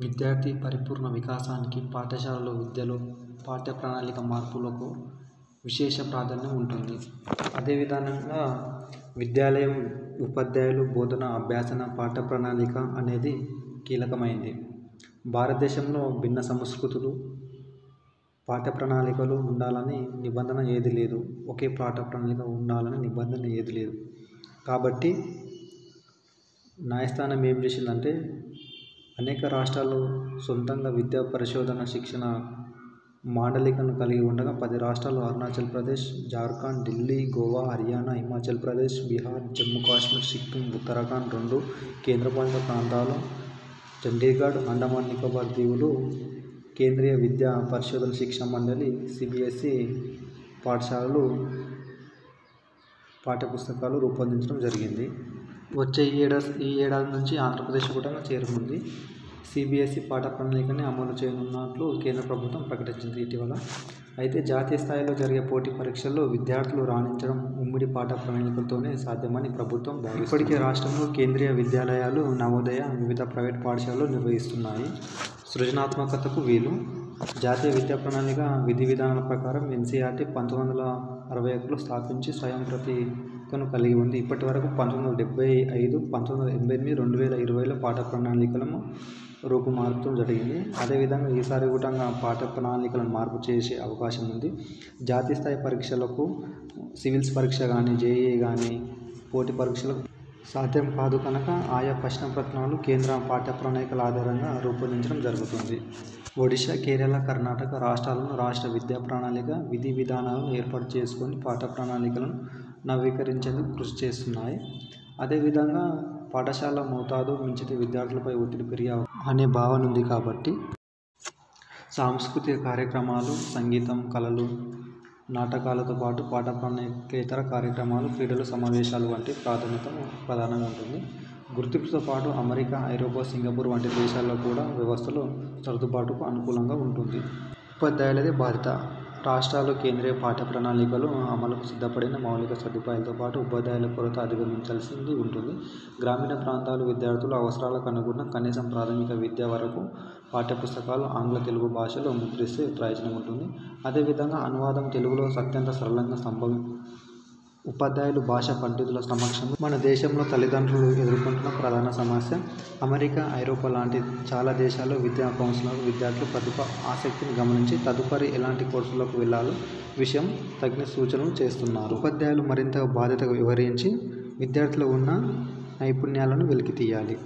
విద్యార్థి పరిపూర్ణ వికాసానికి పాఠశాలలో విద్యలో పాఠ్య ప్రణాళిక మార్పులకు విశేష ప్రాధాన్యం ఉంటుంది. అదేవిధానంగా విద్యాలయం ఉపాధ్యాయులు బోధన అభ్యాసన పాఠ్య ప్రణాళిక అనేది కీలకమైంది. భారతదేశంలో భిన్న సంస్కృతులు పాఠ్య ప్రణాళికలు ఉండాలని నిబంధన ఏది లేదు. ఒకే పాఠ ప్రణాళిక ఉండాలని నిబంధన ఏది లేదు. కాబట్టి న్యాయస్థానం ఏం చేసిందంటే అనేక రాష్ట్రాలు సొంతంగా విద్యా పరిశోధన శిక్షణ మాండలికను కలిగి ఉండగా పది రాష్ట్రాలు అరుణాచల్ ప్రదేశ్ జార్ఖండ్ ఢిల్లీ గోవా హర్యానా హిమాచల్ ప్రదేశ్ బీహార్ జమ్మూ కాశ్మీర్ సిక్కిం ఉత్తరాఖండ్ రెండు కేంద్రపాలిత ప్రాంతాలు చండీగఢ్ అండమాన్ నికోబార్ దీవులు కేంద్రీయ విద్యా పరిశోధన శిక్షణ మండలి సిబిఎస్ఈ పాఠశాలలు పాఠ్యపుస్తకాలు రూపొందించడం జరిగింది. వచ్చే ఈ ఏడాది ఈ ఏడాది నుంచి ఆంధ్రప్రదేశ్ కూడా చేరుకుంది. సిబిఎస్ఈ పాఠ ప్రణాళికని అమలు చేయనున్నట్లు కేంద్ర ప్రభుత్వం ప్రకటించింది ఇటీవల. అయితే జాతీయ స్థాయిలో జరిగే పోటీ పరీక్షల్లో విద్యార్థులు రాణించడం ఉమ్మడి పాఠ ప్రణాళికలతోనే సాధ్యమని ప్రభుత్వం ఇప్పటికే రాష్ట్రంలో కేంద్రీయ విద్యాలయాలు నవోదయ వివిధ ప్రైవేట్ పాఠశాలలు నిర్వహిస్తున్నాయి. సృజనాత్మకతకు వీలు. జాతీయ విద్యా ప్రణాళిక విధి విధానాల ప్రకారం ఎన్సీఆర్టీ పంతొమ్మిది వందల అరవై ఒకటిలో స్థాపించి స్వయం ప్రతికను కలిగి ఉంది. ఇప్పటి వరకు పంతొమ్మిది వందల డెబ్బై ఐదు పంతొమ్మిది వందల ఎనభై ఎనిమిది రెండు వేల ఇరవైలో పాఠ ప్రణాళికలను రూపుమార్చడం జరిగింది. అదేవిధంగా ఈసారి కూడా పాఠ ప్రణాళికలను మార్పు చేసే అవకాశం ఉంది. జాతీయ స్థాయి పరీక్షలకు సివిల్స్ పరీక్ష కానీ జేఏ కానీ పోటీ పరీక్షలకు సాధ్యం కాదు కనుక ఆయా ప్రశ్న పత్రాలు కేంద్ర పాఠ్య ప్రణాళికల ఆధారంగా రూపొందించడం జరుగుతుంది. ఒడిశా కేరళ కర్ణాటక రాష్ట్రాలను రాష్ట్ర విద్యా ప్రణాళిక విధి విధానాలను ఏర్పాటు చేసుకొని పాఠ్య ప్రణాళికలను నవీకరించేందుకు కృషి చేస్తున్నాయి. అదేవిధంగా పాఠశాల మోతాదు మించితే విద్యార్థులపై ఒత్తిడి పెరిగే అనే భావన ఉంది కాబట్టి సాంస్కృతిక కార్యక్రమాలు సంగీతం కళలు నాటకాలతో పాటు పాట ప్రణాళికేతర కార్యక్రమాలు క్రీడలు సమావేశాలు వంటి ప్రాధాన్యత ప్రధానంగా ఉంటుంది. గుర్తింపుతో పాటు అమెరికా ఐరోపా సింగపూర్ వంటి దేశాల్లో కూడా వ్యవస్థలు సర్దుబాటుకు అనుకూలంగా ఉంటుంది. ఉపాధ్యాయులదే బాధ్యత. రాష్ట్రాలు కేంద్రీయ పాఠ్య ప్రణాళికలు అమలుకు సిద్ధపడిన మౌలిక సదుపాయాలతో పాటు ఉపాధ్యాయుల కొరత అధిగమించాల్సింది ఉంటుంది. గ్రామీణ ప్రాంతాలు విద్యార్థుల అవసరాలకు అనుగుణ కనీసం ప్రాథమిక విద్య వరకు పాఠ్యపుస్తకాలు ఆంగ్ల తెలుగు భాషలో ముద్రిస్తే ప్రయోజనం ఉంటుంది. అదేవిధంగా అనువాదం తెలుగులో అత్యంత సరళంగా సంభవి ఉపాధ్యాయులు భాషా పండితుల సమక్షంలో మన దేశంలో తల్లిదండ్రులు ఎదుర్కొంటున్న ప్రధాన సమస్య అమెరికా ఐరోపా లాంటి చాలా దేశాల్లో విద్యా కౌన్సిలర్ విద్యార్థులు ప్రతిభ ఆసక్తిని గమనించి తదుపరి ఎలాంటి కోర్సులకు వెళ్ళాలో విషయం తగిన సూచనలు చేస్తున్నారు. ఉపాధ్యాయులు మరింత బాధ్యతగా వివరించి విద్యార్థులు ఉన్న నైపుణ్యాలను వెలికి తీయాలి